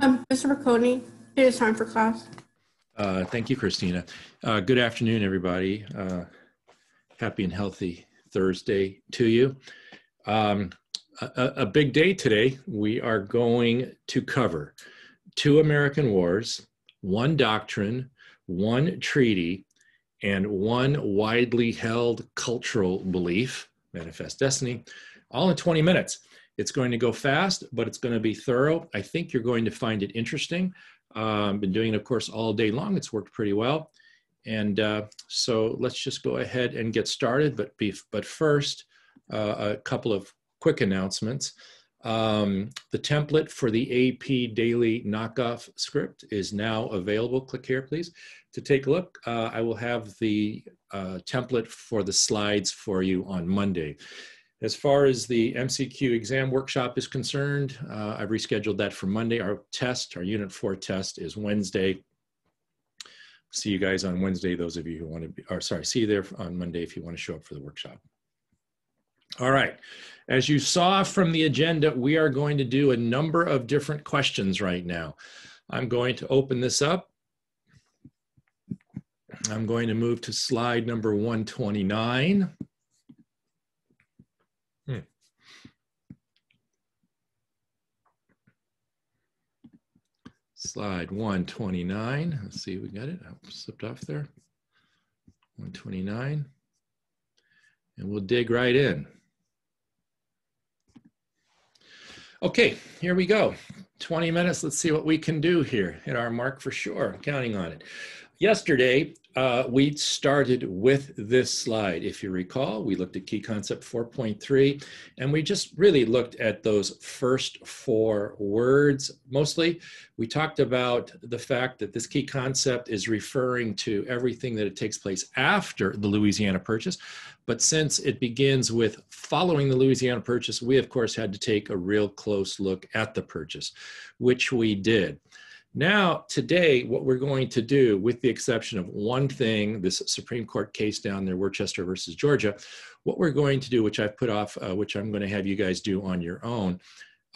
Um, Mr. Paccone, it is time for class. Uh, thank you, Christina. Uh, good afternoon, everybody. Uh, happy and healthy Thursday to you. Um, a, a, big day today. We are going to cover two American wars, one doctrine, one treaty, and one widely held cultural belief, manifest destiny, all in 20 minutes. It's going to go fast, but it's going to be thorough. I think you're going to find it interesting. Um, been doing it, of course, all day long. It's worked pretty well. And uh, so let's just go ahead and get started. But, be, but first, uh, a couple of quick announcements. Um, the template for the AP daily knockoff script is now available. Click here, please, to take a look. Uh, I will have the uh, template for the slides for you on Monday. As far as the MCQ exam workshop is concerned, uh, I've rescheduled that for Monday. Our test, our Unit 4 test is Wednesday. See you guys on Wednesday, those of you who want to be, or sorry, see you there on Monday if you want to show up for the workshop. All right, as you saw from the agenda, we are going to do a number of different questions right now. I'm going to open this up. I'm going to move to slide number 129. Slide 129. Let's see, we got it. I slipped off there. 129. And we'll dig right in. Okay, here we go. 20 minutes. Let's see what we can do here. Hit our mark for sure. I'm counting on it. Yesterday, uh, we started with this slide. If you recall, we looked at key concept 4.3, and we just really looked at those first four words mostly. We talked about the fact that this key concept is referring to everything that it takes place after the Louisiana Purchase. But since it begins with following the Louisiana Purchase, we of course had to take a real close look at the purchase, which we did. Now, today, what we're going to do, with the exception of one thing, this Supreme Court case down there, Worcester versus Georgia, what we're going to do, which I've put off, uh, which I'm going to have you guys do on your own,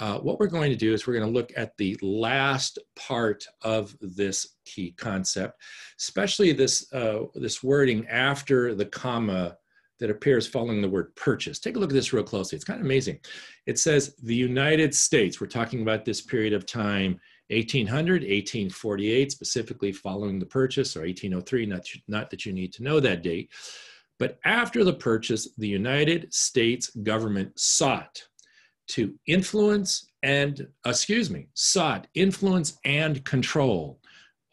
uh, what we're going to do is we're going to look at the last part of this key concept, especially this, uh, this wording after the comma that appears following the word purchase. Take a look at this real closely. It's kind of amazing. It says the United States. We're talking about this period of time 1800, 1848, specifically following the purchase, or 1803, not, not that you need to know that date. But after the purchase, the United States government sought to influence and, excuse me, sought influence and control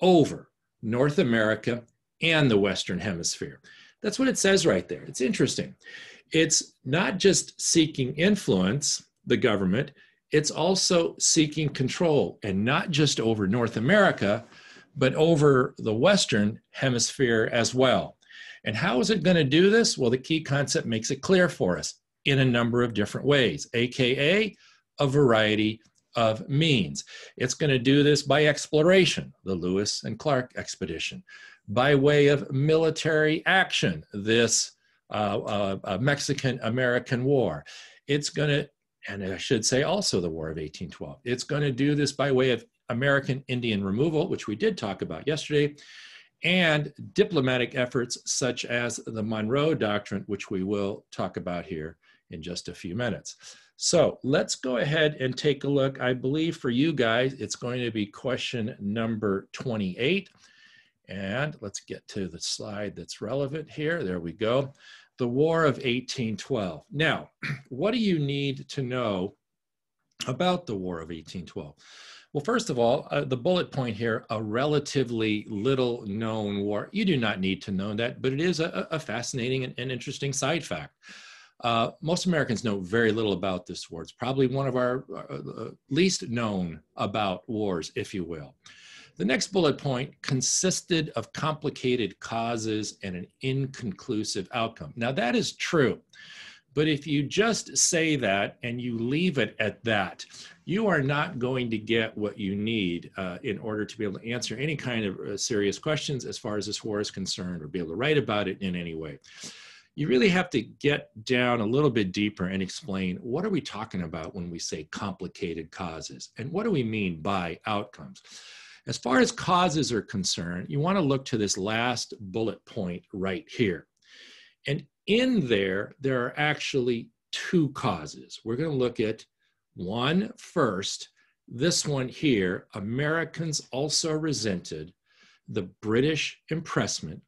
over North America and the Western Hemisphere. That's what it says right there. It's interesting. It's not just seeking influence, the government, it's also seeking control and not just over North America, but over the Western hemisphere as well. And how is it going to do this? Well, the key concept makes it clear for us in a number of different ways, AKA a variety of means. It's going to do this by exploration, the Lewis and Clark expedition, by way of military action, this uh, uh, Mexican American War. It's going to and I should say also the War of 1812. It's going to do this by way of American Indian removal, which we did talk about yesterday, and diplomatic efforts such as the Monroe Doctrine, which we will talk about here in just a few minutes. So let's go ahead and take a look. I believe for you guys, it's going to be question number 28. And let's get to the slide that's relevant here. There we go the War of 1812. Now, what do you need to know about the War of 1812? Well, first of all, uh, the bullet point here, a relatively little known war. You do not need to know that, but it is a, a fascinating and, and, interesting side fact. Uh, most Americans know very little about this war. It's probably one of our uh, uh least known about wars, if you will. The next bullet point consisted of complicated causes and an inconclusive outcome. Now, that is true. But if you just say that and you leave it at that, you are not going to get what you need uh, in order to be able to answer any kind of uh, serious questions as far as this war is concerned or be able to write about it in any way. you really have to get down a little bit deeper and explain what are we talking about when we say complicated causes and what do we mean by outcomes as far as causes are concerned you want to look to this last bullet point right here and in there there are actually two causes we're going to look at one first this one here americans also resented the british impressment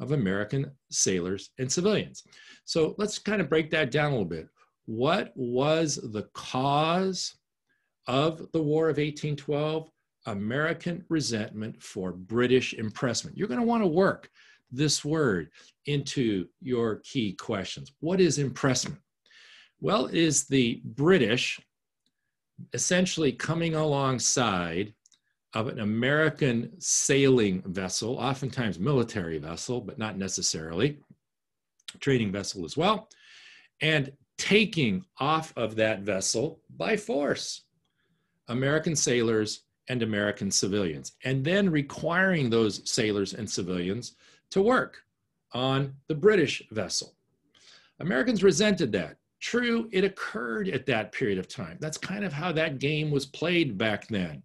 of American sailors and civilians. So let's kind of break that down a little bit. What was the cause of the War of 1812? American resentment for British impressment. You're going to want to work this word into your key questions. What is impressment? Well, it is the British essentially coming alongside of an American sailing vessel, oftentimes military vessel, but not necessarily, trading vessel as well, and taking off of that vessel by force American sailors and American civilians, and then requiring those sailors and civilians to work on the British vessel. Americans resented that. True, it occurred at that period of time. That's kind of how that game was played back then.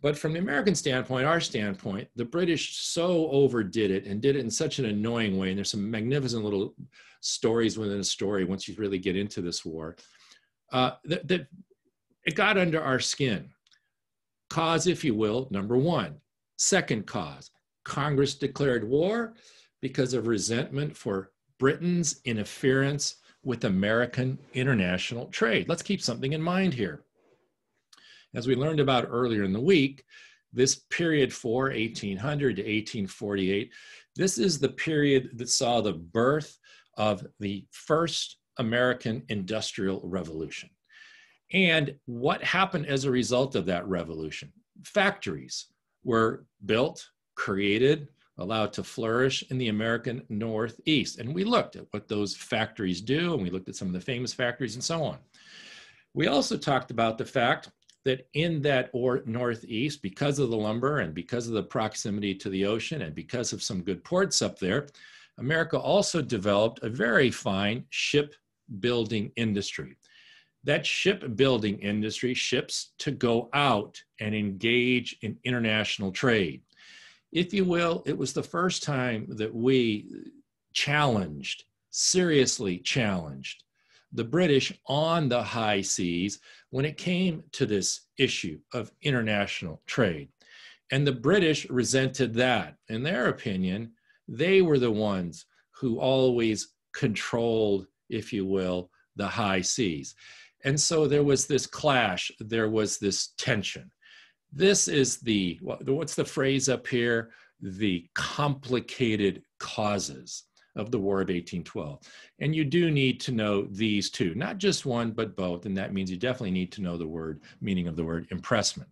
But from the American standpoint, our standpoint, the British so overdid it and did it in such an annoying way. And there's some magnificent little stories within a story once you really get into this war. Uh, that, that it got under our skin. Cause, if you will, number one. Second cause, Congress declared war because of resentment for Britain's interference with American international trade. Let's keep something in mind here. As we learned about earlier in the week, this period for 1800 to 1848, this is the period that saw the birth of the first American Industrial Revolution. And what happened as a result of that revolution? Factories were built, created, allowed to flourish in the American Northeast. And we looked at what those factories do, and we looked at some of the famous factories and so on. We also talked about the fact that in that or northeast, because of the lumber and because of the proximity to the ocean and because of some good ports up there, America also developed a very fine shipbuilding industry. That shipbuilding industry ships to go out and engage in international trade. If you will, it was the first time that we challenged, seriously challenged, the British on the high seas when it came to this issue of international trade. And the British resented that. In their opinion, they were the ones who always controlled, if you will, the high seas. And so there was this clash, there was this tension. This is the, what's the phrase up here? The complicated causes of the War of 1812. And you do need to know these two, not just one, but both. And that means you definitely need to know the word, meaning of the word impressment.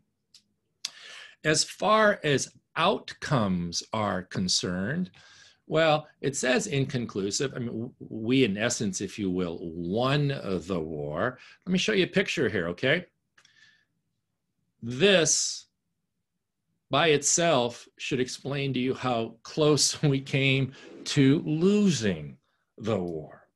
As far as outcomes are concerned, well, it says inconclusive. I mean, we, in essence, if you will, won the war. Let me show you a picture here, okay? This by itself should explain to you how close we came to losing the war.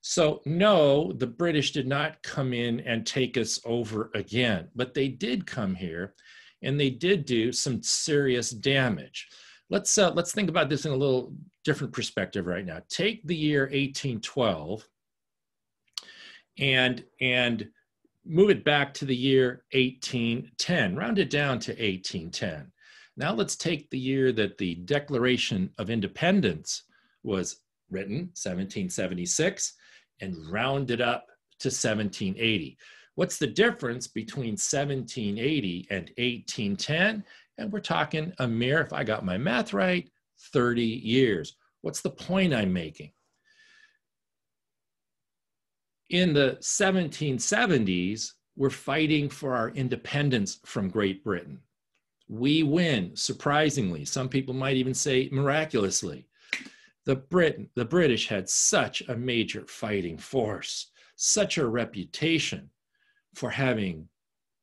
So, no, the British did not come in and take us over again, but they did come here and they did do some serious damage. Let's, uh, let's think about this in a little different perspective right now. Take the year 1812 and, and move it back to the year 1810, round it down to 1810. Now let's take the year that the Declaration of Independence was written, 1776, and round it up to 1780. What's the difference between 1780 and 1810? And we're talking a mere, if I got my math right, 30 years. What's the point I'm making? In the 1770s, we're fighting for our independence from Great Britain. We win, surprisingly. Some people might even say miraculously. The Britain, the British had such a major fighting force, such a reputation for having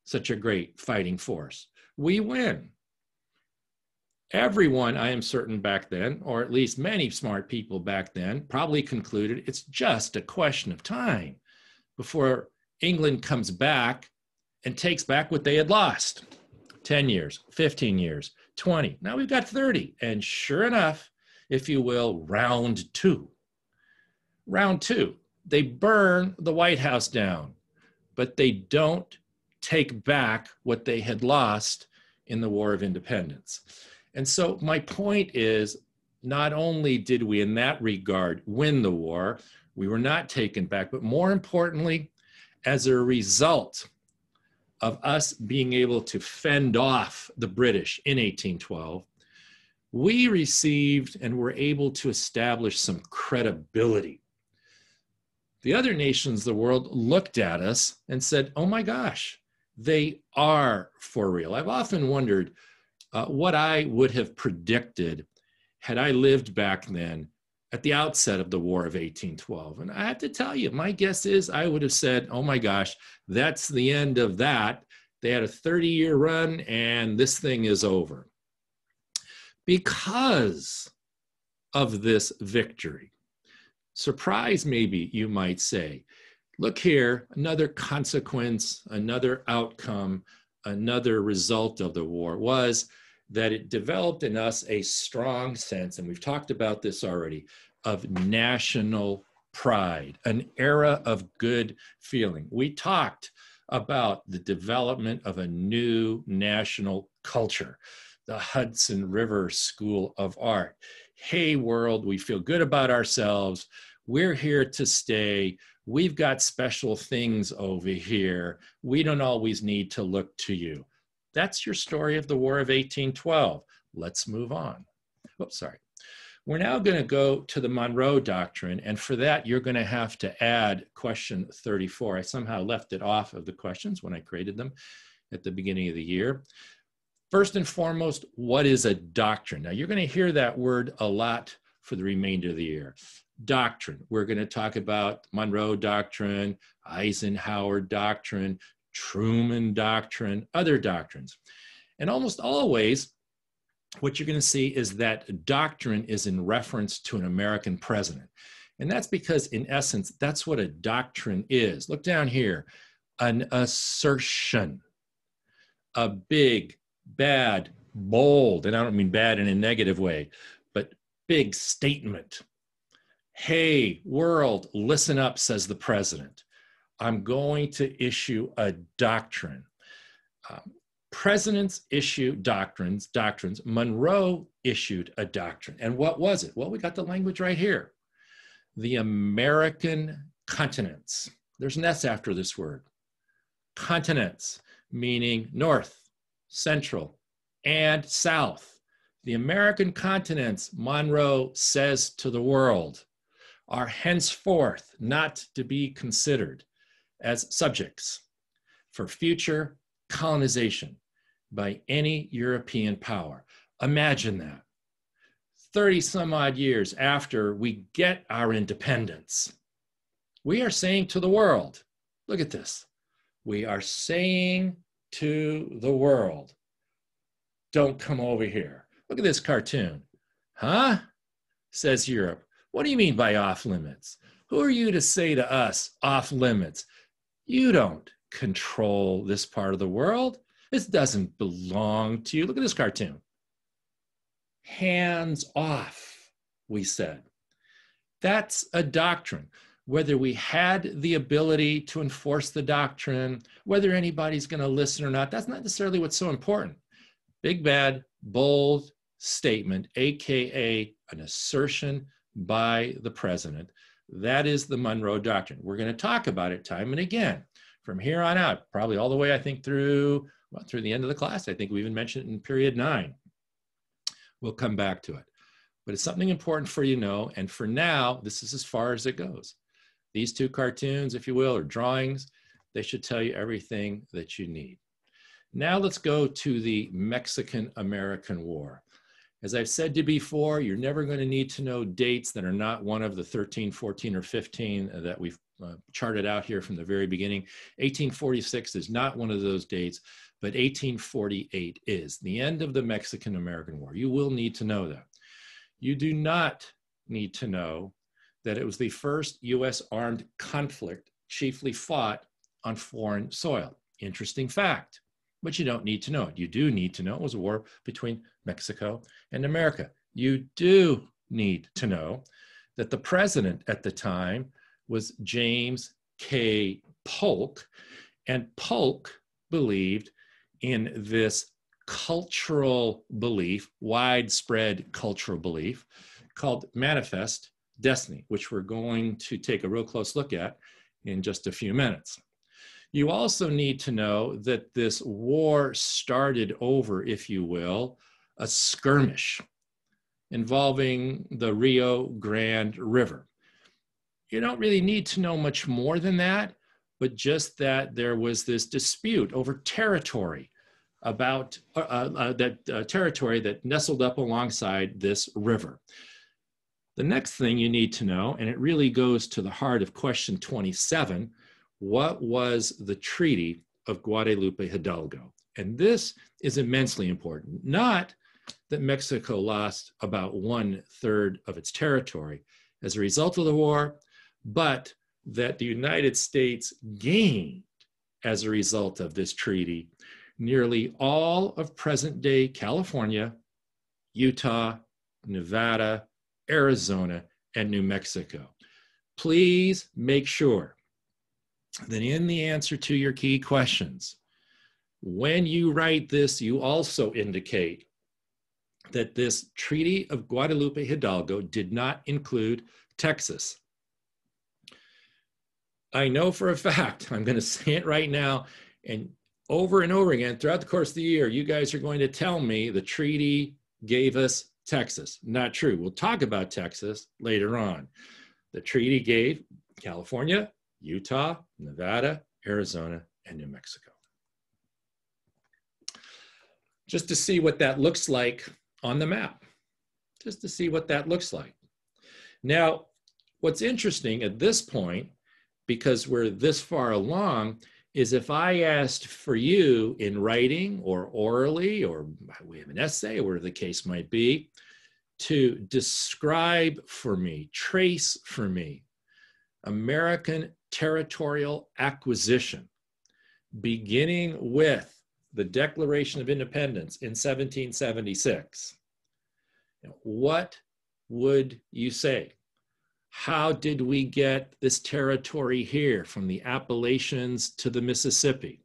such a great fighting force. We win. Everyone, I am certain back then, or at least many smart people back then, probably concluded it's just a question of time before England comes back and takes back what they had lost 10 years, 15 years, 20. Now we've got 30. And sure enough, if you will, round two. Round two, they burn the White House down, but they don't take back what they had lost in the War of Independence. And so my point is not only did we, in that regard, win the war, we were not taken back, but more importantly, as a result of us being able to fend off the British in 1812, we received and were able to establish some credibility. The other nations of the world looked at us and said, oh my gosh, they are for real. I've often wondered uh, what I would have predicted had I lived back then at the outset of the War of 1812. And I have to tell you, my guess is I would have said, oh my gosh, that's the end of that. They had a 30 year run and this thing is over. Because of this victory, surprise maybe you might say, look here, another consequence, another outcome, another result of the war was that it developed in us a strong sense, and we've talked about this already, of national pride, an era of good feeling. We talked about the development of a new national culture, the Hudson River School of Art. Hey, world, we feel good about ourselves. We're here to stay. We've got special things over here. We don't always need to look to you. That's your story of the War of 1812. Let's move on. Oops, sorry. We're now going to go to the Monroe Doctrine, and for that, you're going to have to add question 34. I somehow left it off of the questions when I created them at the beginning of the year. First and foremost, what is a doctrine? Now, you're going to hear that word a lot for the remainder of the year. Doctrine. We're going to talk about Monroe Doctrine, Eisenhower Doctrine, Truman Doctrine, other doctrines. And almost always, what you're going to see is that doctrine is in reference to an American president. And that's because, in essence, that's what a doctrine is. Look down here an assertion, a big, bad, bold, and I don't mean bad in a negative way, but big statement. Hey, world, listen up, says the president. I'm going to issue a doctrine. Um, presidents issue doctrines, doctrines. Monroe issued a doctrine. And what was it? Well, we got the language right here. The American continents. There's an S after this word. Continents, meaning north, central, and south. The American continents, Monroe says to the world, are henceforth not to be considered as subjects for future colonization by any European power. Imagine that. 30 some odd years after we get our independence, we are saying to the world, look at this. We are saying to the world, don't come over here. Look at this cartoon. Huh? Says Europe. What do you mean by off limits? Who are you to say to us off limits? You don't control this part of the world. This doesn't belong to you. Look at this cartoon. Hands off, we said. That's a doctrine. Whether we had the ability to enforce the doctrine, whether anybody's going to listen or not, that's not necessarily what's so important. Big, bad, bold statement, AKA an assertion by the president that is the Monroe Doctrine. We're going to talk about it time and again from here on out, probably all the way, I think, through, well, through the end of the class. I think we even mentioned it in period nine. We'll come back to it. But it's something important for you to know. And for now, this is as far as it goes. These two cartoons, if you will, or drawings, they should tell you everything that you need. Now let's go to the Mexican-American War. As I've said to you before, you're never going to need to know dates that are not one of the 13, 14, or 15 that we've uh, charted out here from the very beginning. 1846 is not one of those dates, but 1848 is the end of the Mexican American War. You will need to know that. You do not need to know that it was the first US armed conflict chiefly fought on foreign soil. Interesting fact, but you don't need to know it. You do need to know it was a war between Mexico and America. You do need to know that the president at the time was James K. Polk, and Polk believed in this cultural belief, widespread cultural belief called manifest destiny, which we're going to take a real close look at in just a few minutes. You also need to know that this war started over, if you will, a skirmish involving the Rio Grande River. You don't really need to know much more than that, but just that there was this dispute over territory about uh, uh, that uh, territory that nestled up alongside this river. The next thing you need to know, and it really goes to the heart of question 27, what was the Treaty of Guadalupe Hidalgo? And this is immensely important, not that Mexico lost about one third of its territory as a result of the war, but that the United States gained as a result of this treaty nearly all of present day California, Utah, Nevada, Arizona, and New Mexico. Please make sure that in the answer to your key questions, when you write this, you also indicate that this Treaty of Guadalupe Hidalgo did not include Texas. I know for a fact, I'm going to say it right now, and over and over again throughout the course of the year, you guys are going to tell me the treaty gave us Texas. Not true. We'll talk about Texas later on. The treaty gave California, Utah, Nevada, Arizona, and New Mexico. Just to see what that looks like on the map, just to see what that looks like. Now, what's interesting at this point, because we're this far along, is if I asked for you in writing or orally, or we have an essay, or whatever the case might be, to describe for me, trace for me, American territorial acquisition, beginning with the Declaration of Independence in 1776, what would you say? How did we get this territory here from the Appalachians to the Mississippi?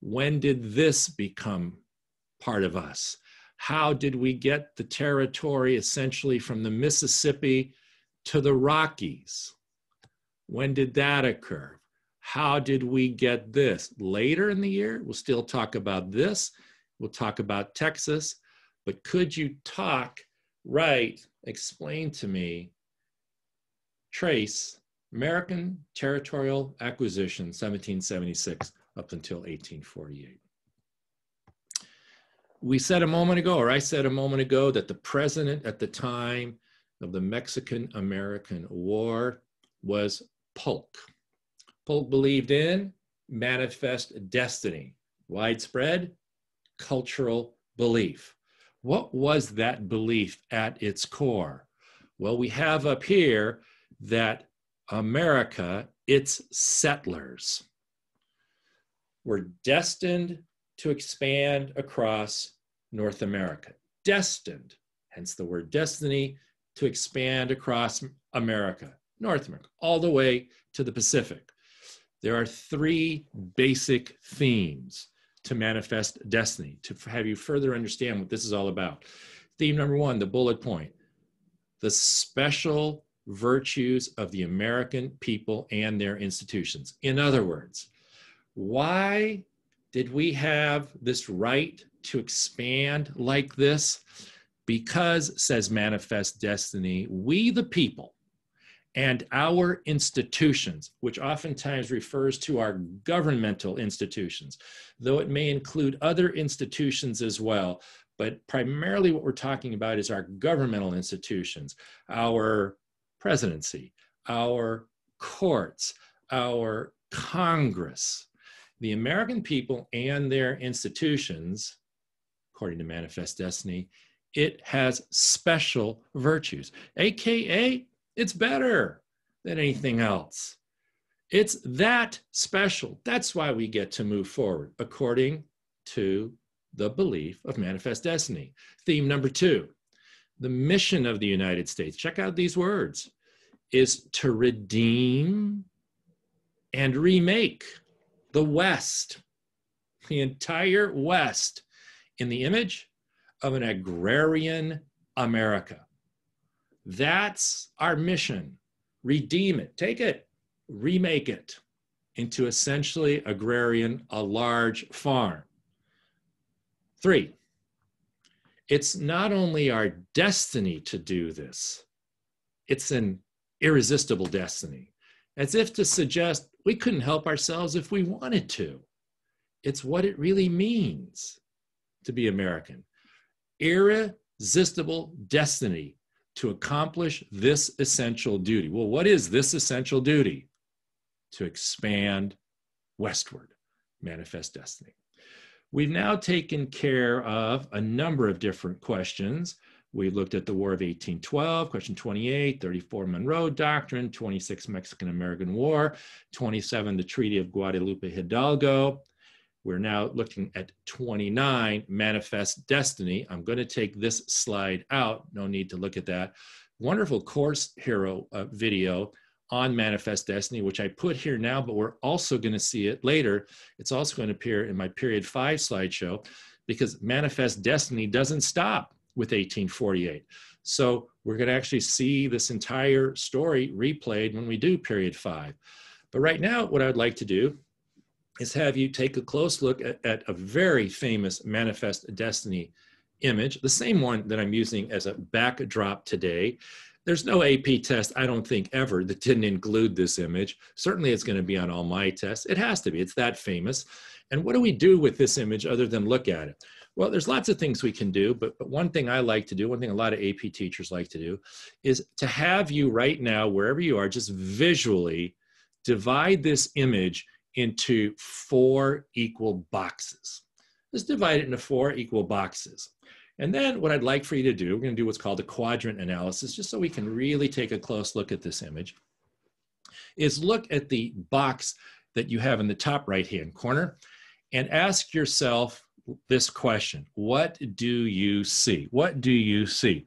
When did this become part of us? How did we get the territory essentially from the Mississippi to the Rockies? When did that occur? How did we get this? Later in the year, we'll still talk about this. We'll talk about Texas. But could you talk, right, explain to me trace American territorial acquisition 1776 up until 1848. We said a moment ago, or I said a moment ago, that the president at the time of the Mexican American War was Polk. Polk believed in manifest destiny, widespread cultural belief. What was that belief at its core? Well, we have up here that America, its settlers, were destined to expand across North America. Destined, hence the word destiny, to expand across America, North America, all the way to the Pacific. There are three basic themes to manifest destiny, to have you further understand what this is all about. Theme number one, the bullet point the special virtues of the American people and their institutions. In other words, why did we have this right to expand like this? Because, says Manifest Destiny, we the people and our institutions, which oftentimes refers to our governmental institutions, though it may include other institutions as well. But primarily, what we're talking about is our governmental institutions, our presidency, our courts, our Congress, the American people and their institutions, according to Manifest Destiny, it has special virtues, AKA, it's better than anything else. It's that special. That's why we get to move forward according to the belief of Manifest Destiny. Theme number two the mission of the United States, check out these words, is to redeem and remake the West, the entire West, in the image of an agrarian America. That's our mission. Redeem it, take it, remake it into essentially agrarian, a large farm. Three, it's not only our destiny to do this, it's an irresistible destiny, as if to suggest we couldn't help ourselves if we wanted to. It's what it really means to be American. Irresistible destiny to accomplish this essential duty. Well, what is this essential duty? To expand westward, manifest destiny. We've now taken care of a number of different questions. We looked at the War of 1812, question 28, 34 Monroe Doctrine, 26 Mexican American War, 27 the Treaty of Guadalupe Hidalgo. We're now looking at 29 Manifest Destiny. I'm going to take this slide out. No need to look at that. Wonderful Course Hero uh, video on Manifest Destiny, which I put here now, but we're also going to see it later. It's also going to appear in my period five slideshow because Manifest Destiny doesn't stop with 1848. So we're going to actually see this entire story replayed when we do period five. But right now, what I'd like to do is have you take a close look at, at a very famous Manifest Destiny image, the same one that I'm using as a backdrop today. There's no AP test, I don't think, ever that didn't include this image. Certainly, it's going to be on all my tests. It has to be, it's that famous. And what do we do with this image other than look at it? Well, there's lots of things we can do, but, but one thing I like to do, one thing a lot of AP teachers like to do, is to have you right now, wherever you are, just visually divide this image into four equal boxes. Let's divide it into four equal boxes. And then what I'd like for you to do, we're going to do what's called a quadrant analysis, just so we can really take a close look at this image, is look at the box that you have in the top right-hand corner and ask yourself this question. What do you see? What do you see?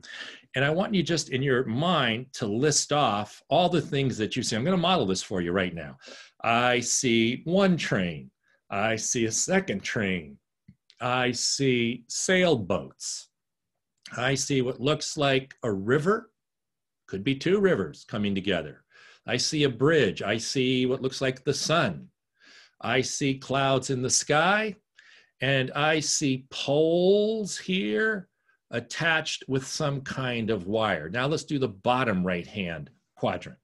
And I want you just in your mind to list off all the things that you see. I'm going to model this for you right now. I see one train. I see a second train. I see sailboats. I see what looks like a river, could be two rivers coming together. I see a bridge. I see what looks like the sun. I see clouds in the sky. And I see poles here attached with some kind of wire. Now let's do the bottom right hand quadrant.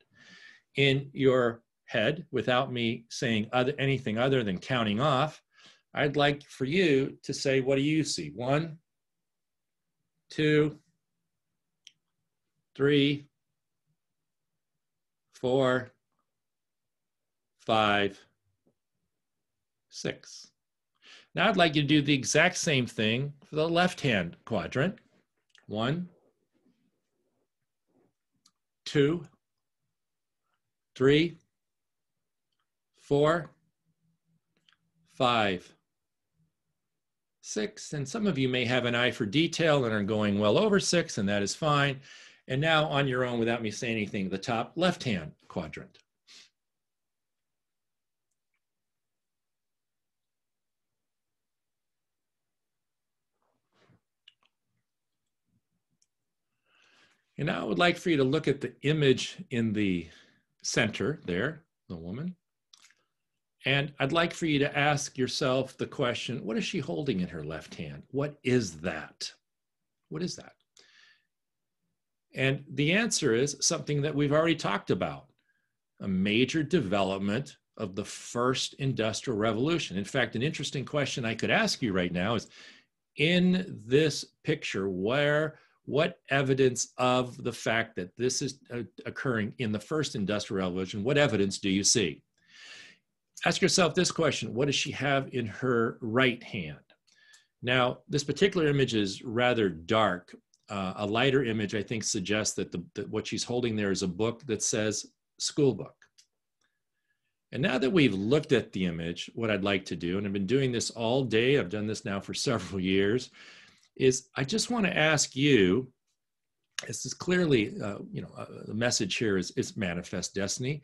In your head, without me saying other, anything other than counting off, I'd like for you to say, what do you see? One, two, three, four, five, six. Now I'd like you to do the exact same thing the left-hand quadrant. One, two, three, four, five, six. And some of you may have an eye for detail and are going well over six, and that is fine. And now on your own, without me saying anything, the top left-hand quadrant. And now I would like for you to look at the image in the center there, the woman. And I'd like for you to ask yourself the question what is she holding in her left hand? What is that? What is that? And the answer is something that we've already talked about a major development of the first industrial revolution. In fact, an interesting question I could ask you right now is in this picture, where what evidence of the fact that this is uh, occurring in the first industrial revolution, what evidence do you see? Ask yourself this question What does she have in her right hand? Now, this particular image is rather dark. Uh, a lighter image, I think, suggests that, the, that what she's holding there is a book that says school book. And now that we've looked at the image, what I'd like to do, and I've been doing this all day, I've done this now for several years, is I just want to ask you, this is clearly, uh, you know, uh, the message here is, is manifest destiny.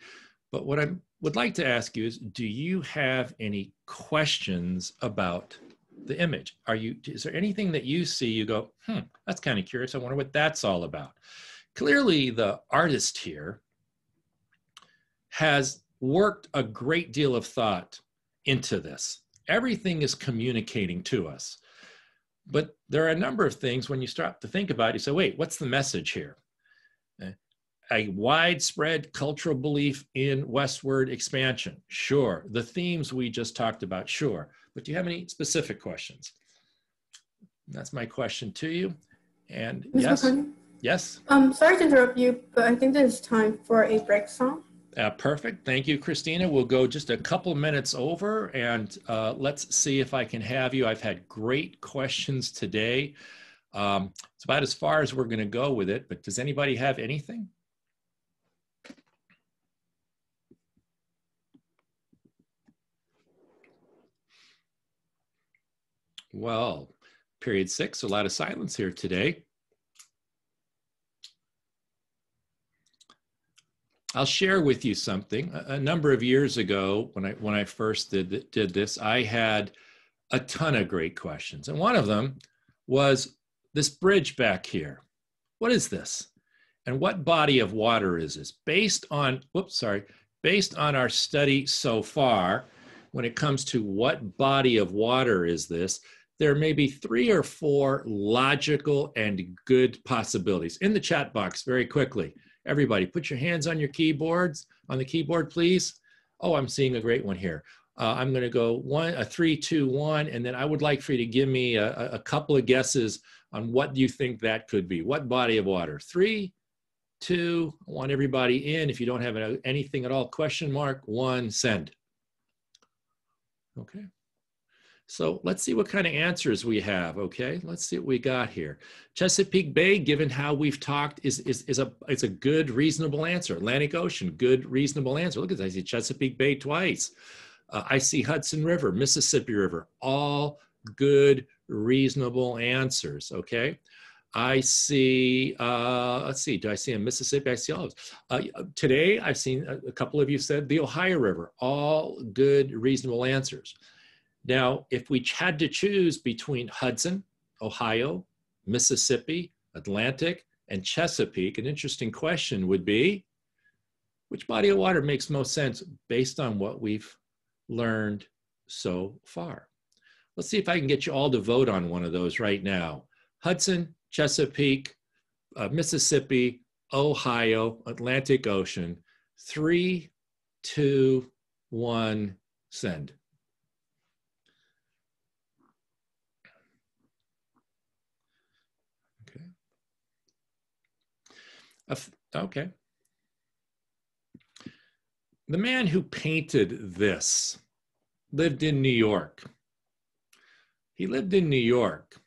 But what I would like to ask you is, do you have any questions about the image? Are you, is there anything that you see, you go, hmm, that's kind of curious. I wonder what that's all about. Clearly the artist here has worked a great deal of thought into this. Everything is communicating to us. But there are a number of things when you start to think about it, you say, wait, what's the message here? Eh, a widespread cultural belief in westward expansion. Sure. The themes we just talked about, sure. But do you have any specific questions? That's my question to you. And yes, McCartney? yes, Um, sorry to interrupt you, but I think this is time for a break song. Uh, perfect. Thank you, Christina. We'll go just a couple minutes over and uh, let's see if I can have you. I've had great questions today. Um, it's about as far as we're going to go with it, but does anybody have anything? Well, period six, a lot of silence here today. I'll share with you something. A, a number of years ago, when I when I first did did this, I had a ton of great questions, and one of them was this bridge back here. What is this? And what body of water is this? Based on, whoops, sorry, based on our study so far, when it comes to what body of water is this, there may be three or four logical and good possibilities. In the chat box, very quickly, everybody, put your hands on your keyboards, on the keyboard, please. Oh, I'm seeing a great one here. Uh, I'm going to go one, a three, two, one, and then I would like for you to give me a, a couple of guesses on what do you think that could be. What body of water? Three, two, I want everybody in. If you don't have anything at all, question mark, one, send. Okay. So let's see what kind of answers we have. Okay, let's see what we got here. Chesapeake Bay, given how we've talked, is is is a it's a good reasonable answer. Atlantic Ocean, good reasonable answer. Look at that. I see Chesapeake Bay twice. Uh, I see Hudson River, Mississippi River, all good reasonable answers. Okay. I see, uh, let's see, do I see a Mississippi? I see all of uh, today, I've seen a, a couple of you said the Ohio River, all good, reasonable answers. Now, if we had to choose between Hudson, Ohio, Mississippi, Atlantic, and Chesapeake, an interesting question would be which body of water makes most sense based on what we've learned so far? Let's see if I can get you all to vote on one of those right now. Hudson, Chesapeake, uh, Mississippi, Ohio, Atlantic Ocean. Three, two, one, send. Okay. The man who painted this lived in New York. He lived in New York.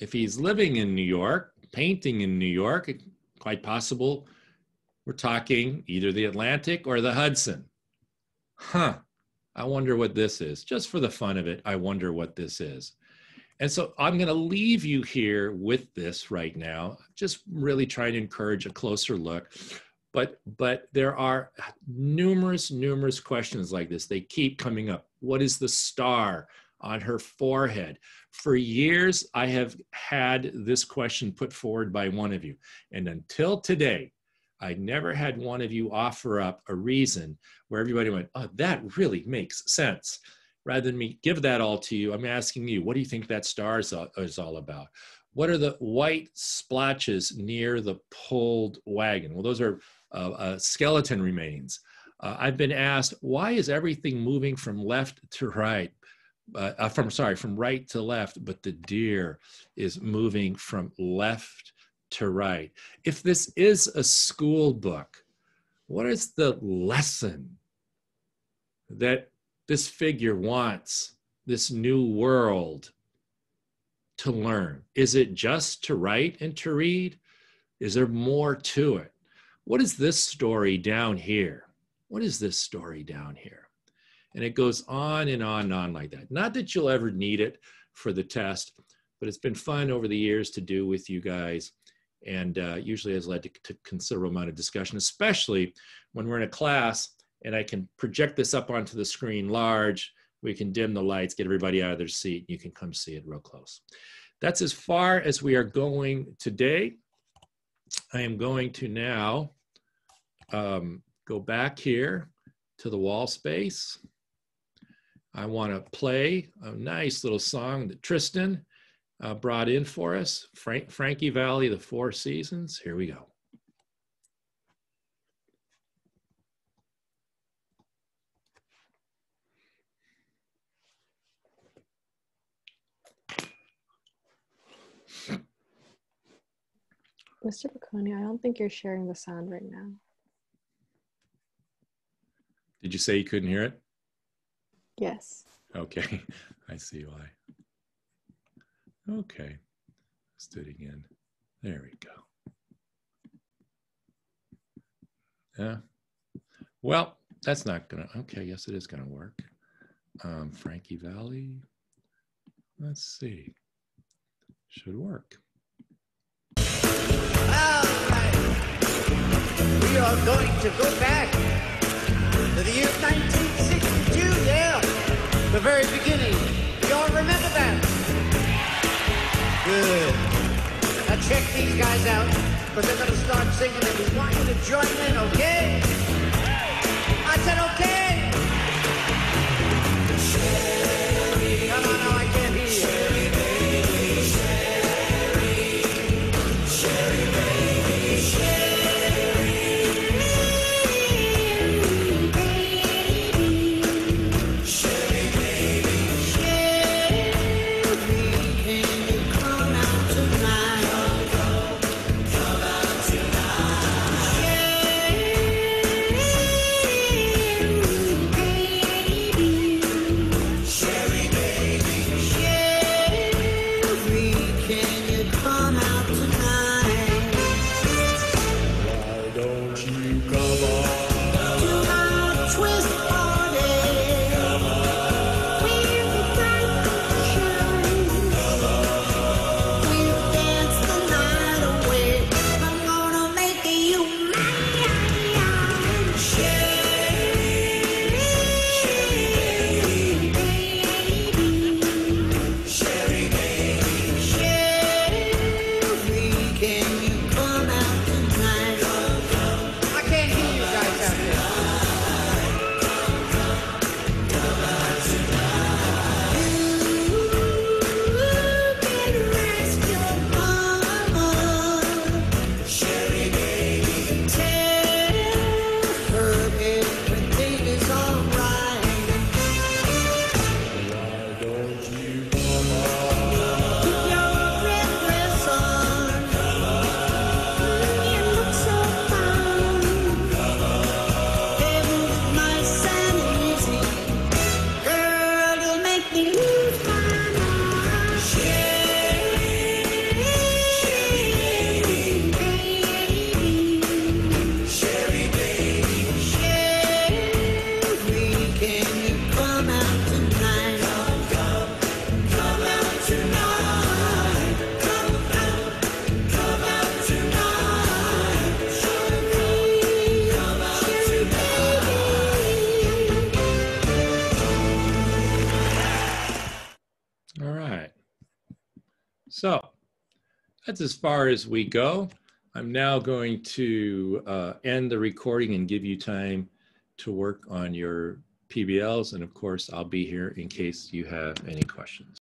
If he's living in New York, painting in New York, quite possible we're talking either the Atlantic or the Hudson. Huh. I wonder what this is. Just for the fun of it, I wonder what this is. And so I'm going to leave you here with this right now, just really trying to encourage a closer look. But, but there are numerous, numerous questions like this. They keep coming up. What is the star on her forehead? For years, I have had this question put forward by one of you. And until today, I never had one of you offer up a reason where everybody went, oh, that really makes sense rather than me give that all to you, I'm asking you, what do you think that star is, is all about? What are the white splotches near the pulled wagon? Well, those are uh, uh, skeleton remains. Uh, I've been asked, why is everything moving from left to right? Uh, uh, from sorry, from right to left, but the deer is moving from left to right. If this is a school book, what is the lesson that this figure wants this new world to learn? Is it just to write and to read? Is there more to it? What is this story down here? What is this story down here? And it goes on and on and on like that. Not that you'll ever need it for the test, but it's been fun over the years to do with you guys and uh, usually has led to, to considerable amount of discussion, especially when we're in a class and I can project this up onto the screen large. We can dim the lights, get everybody out of their seat, you can come see it real close. That's as far as we are going today. I am going to now um, go back here to the wall space. I want to play a nice little song that Tristan uh, brought in for us, Frank, Frankie Valli, The Four Seasons. Here we go. Mr. Paccone, I don't think you're sharing the sound right now. Did you say you couldn't hear it? Yes. Okay, I see why. Okay, let's do it again. There we go. Yeah. Well, that's not gonna, okay, yes, it is gonna work. Um, Frankie Valli. Let's see. Should work. We are going to go back to the year 1962, yeah. The very beginning. Y'all remember that? Good. Now check these guys out, because they're going to start singing and we want you to join in, okay? I said okay. That's as far as we go. I'm now going to uh, end the recording and give you time to work on your PBLs. And of course, I'll be here in case you have any questions.